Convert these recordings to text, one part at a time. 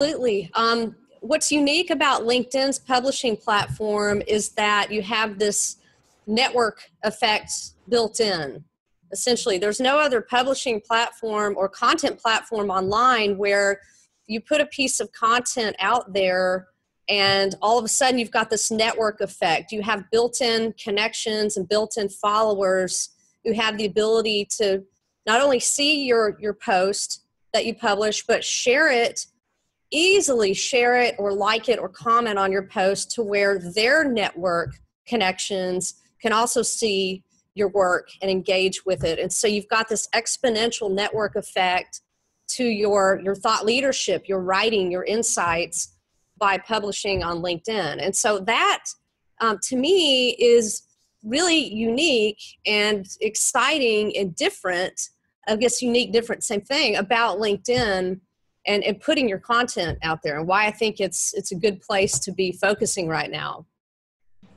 Absolutely. Um, what's unique about LinkedIn's publishing platform is that you have this network effect built in. Essentially, there's no other publishing platform or content platform online where you put a piece of content out there and all of a sudden you've got this network effect. You have built in connections and built in followers who have the ability to not only see your, your post that you publish, but share it easily share it or like it or comment on your post to where their network connections can also see your work and engage with it. And so you've got this exponential network effect to your your thought leadership your writing your insights by publishing on linkedin. And so that um, to me is really unique and exciting and different i guess unique different same thing about linkedin and, and putting your content out there and why I think it's it's a good place to be focusing right now.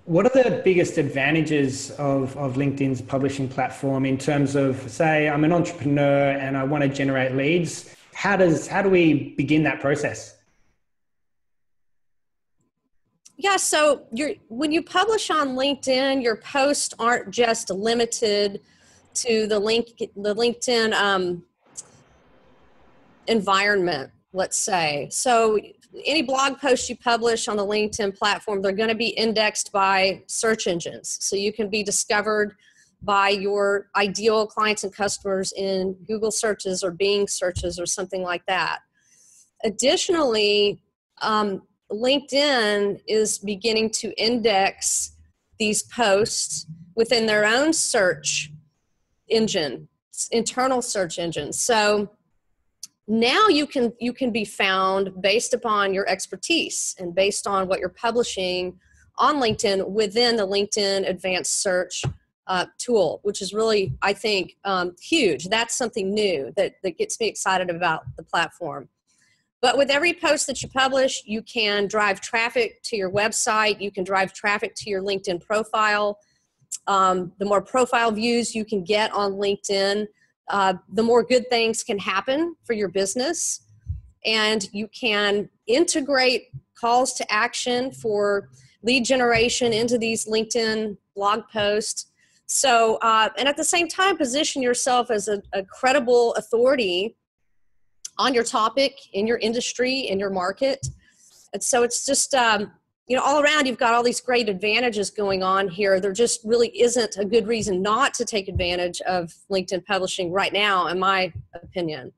What are the biggest advantages of, of LinkedIn's publishing platform in terms of say I'm an entrepreneur and I want to generate leads? How does how do we begin that process? Yeah, so you're, when you publish on LinkedIn, your posts aren't just limited to the link the LinkedIn um, environment, let's say. So any blog post you publish on the LinkedIn platform, they're going to be indexed by search engines. So you can be discovered by your ideal clients and customers in Google searches or Bing searches or something like that. Additionally, um, LinkedIn is beginning to index these posts within their own search engine, internal search engine. So now you can you can be found based upon your expertise and based on what you're publishing on linkedin within the linkedin advanced search uh, tool which is really i think um, huge. That's something new that, that gets me excited about the platform. But with every post that you publish you can drive traffic to your website. You can drive traffic to your linkedin profile. Um, the more profile views you can get on linkedin uh, the more good things can happen for your business. And you can integrate calls to action for lead generation into these LinkedIn blog posts. So, uh, and at the same time, position yourself as a, a credible authority on your topic, in your industry, in your market. And so it's just, um, you know, all around you've got all these great advantages going on here. There just really isn't a good reason not to take advantage of LinkedIn publishing right now, in my opinion.